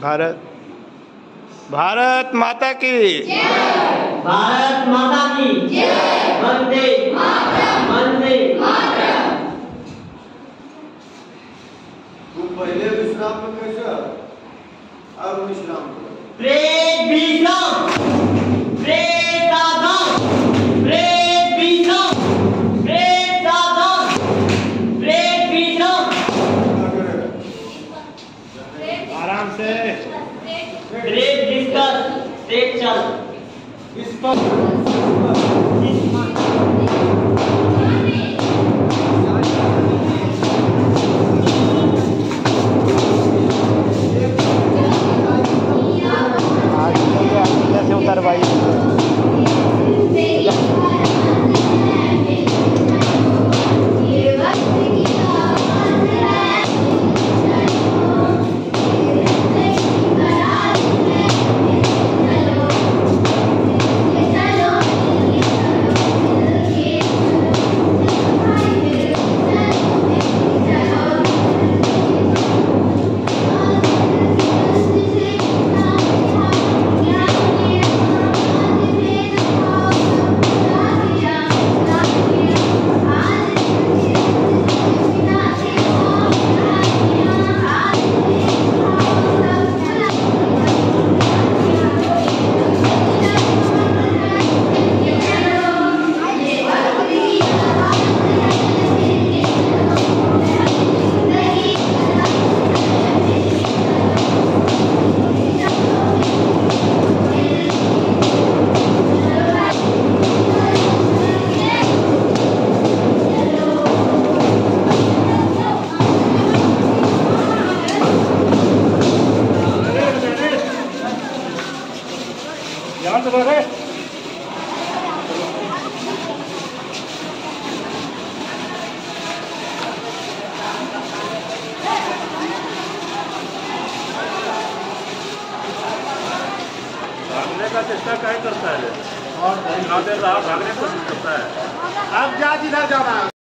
भारत। भारत माता की। भारत माता की। वंदे। वंदे। तू पहले विश्राम में कैसा अब विश्राम करो प्रेत विश्राम। प्रेत प्रेत डिस्कस प्रेत चल। इस पर भागने का चेष्टा क्या करता है? और भागने की कोशिश करता है। आप जा जिधर जाना।